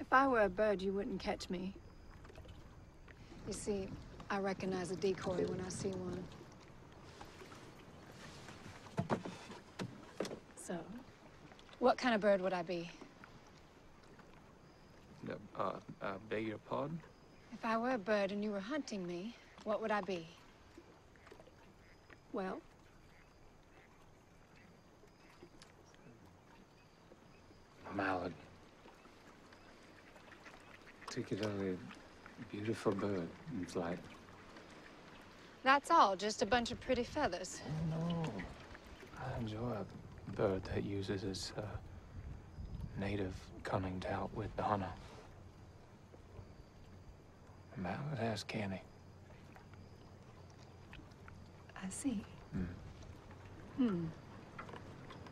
If I were a bird, you wouldn't catch me. You see, I recognize a decoy when I see one. So, what kind of bird would I be? No, uh, uh, beg your pardon? If I were a bird and you were hunting me, what would I be? Well, A mallard. Particularly beautiful bird in flight. that's all, just a bunch of pretty feathers. Oh, no. I enjoy a bird that uses its uh, native cunning to outwit the hunter. A mallard has canny. I see. Hmm. Hmm.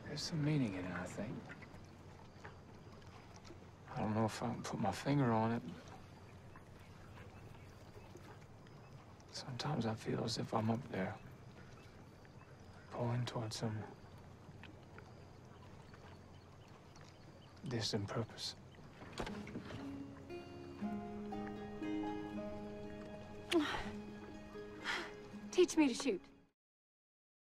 There's some meaning in it, I think. I don't know if I can put my finger on it. Sometimes I feel as if I'm up there, pulling towards some distant purpose. Teach me to shoot.